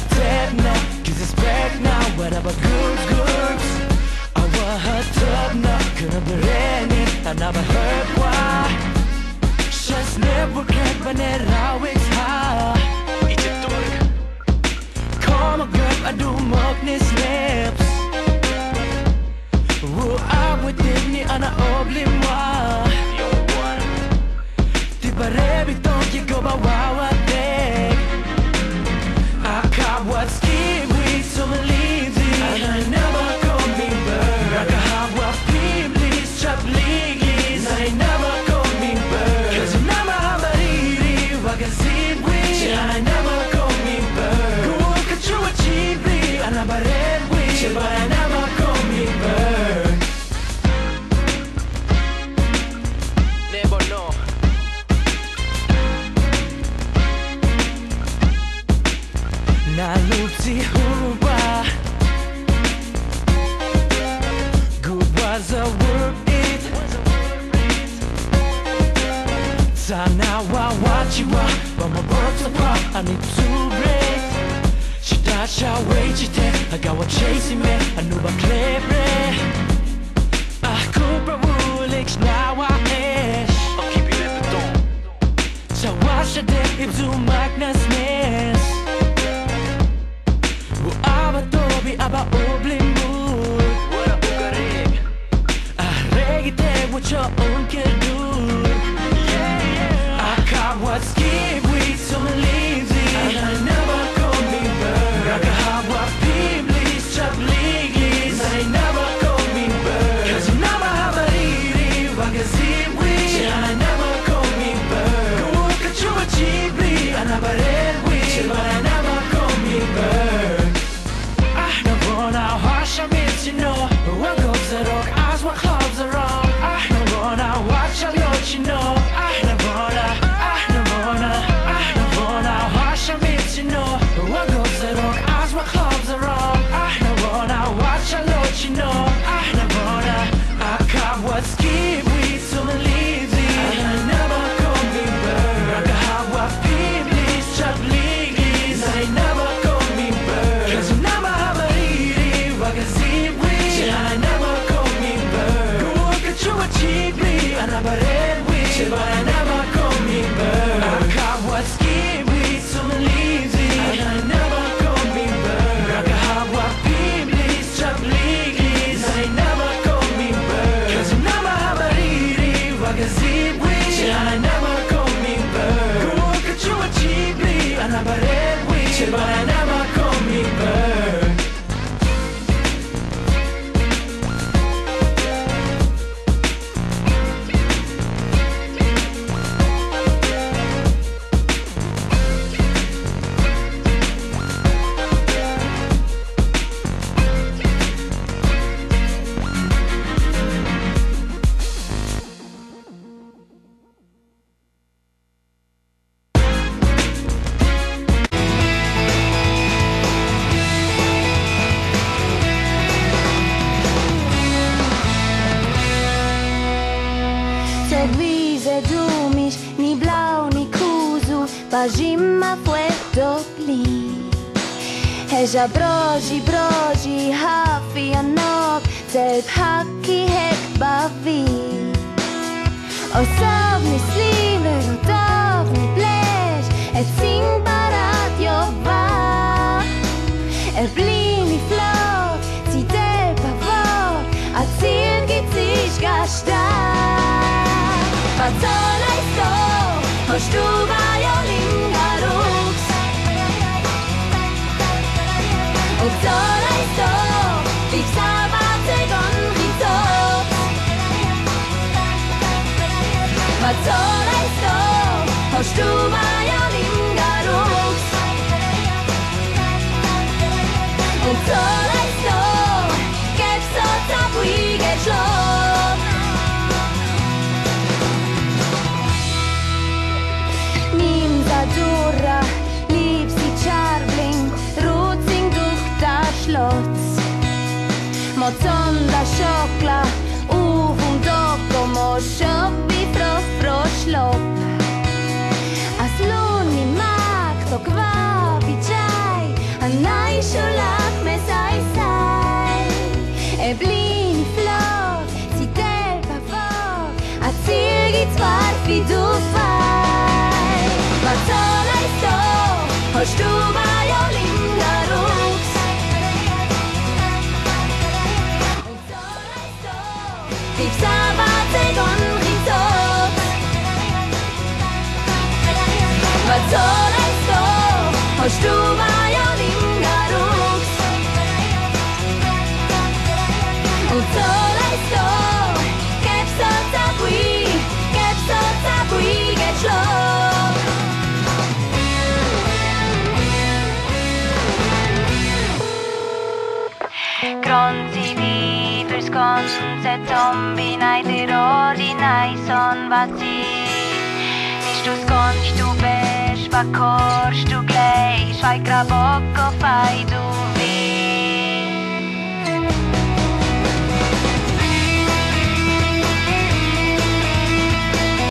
not dead now Cause it's back now. Whatever good, good. I Our hurt up now. Gonna be raining. I never heard why. Just never get when it out what you But my world's apart, I need to break She died, she waited I got what chasing me, I know about clever I could bring woolics, now I am I'll keep it at the door She watch her day, it's too magnus mess Well, I'm about oblim mood What up, Ugarig? I reggae day, what's your own kid? But. Zabrozi, brozi, hafi a nok, cep haki hek bavi. Osobni slim, gotovni pleš, et sing barat jova. Er blini flot, si te pavot, a cilj giciš gašta. Pa to naj so, hoštu a co lej sto, choć tu mają linga róg. O co lej sto, kiew so tapu i geczlok. Nim za dura, lipsi czarbling, rucing dukta szlot. Mocon da szokla, ufum doko mo szokla. שלופ. לא. אז לא לו נימקטו כבר ביצ'י, עניי שולח stronzi tipi sconsun se tombi nei terrori nei son vazzi Nici tu sconci tu bești, va corci du gleich fai grabocco, fai tu